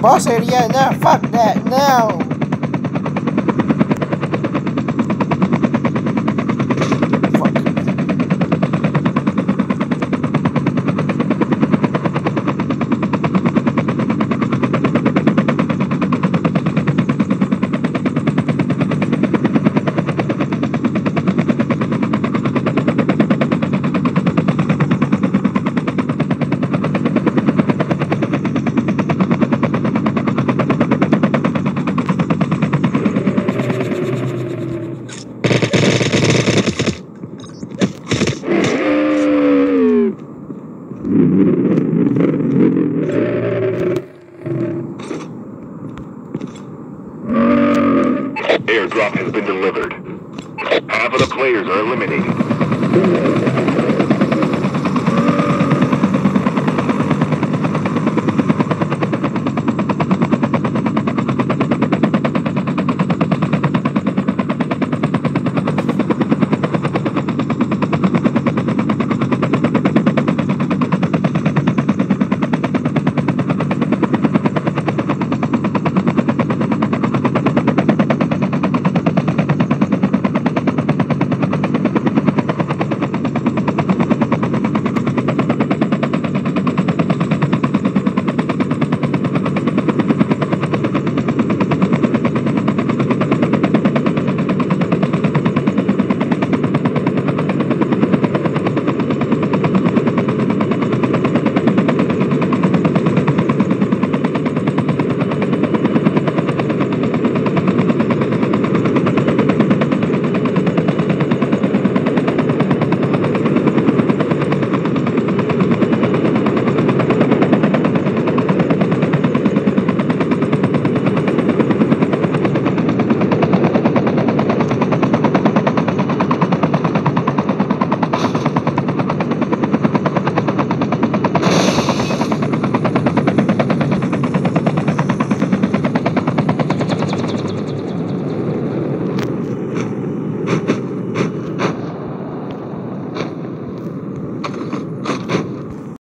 boss area. Nah, fuck that. No. Fuck. Airdrop has been delivered. Half of the players are eliminated.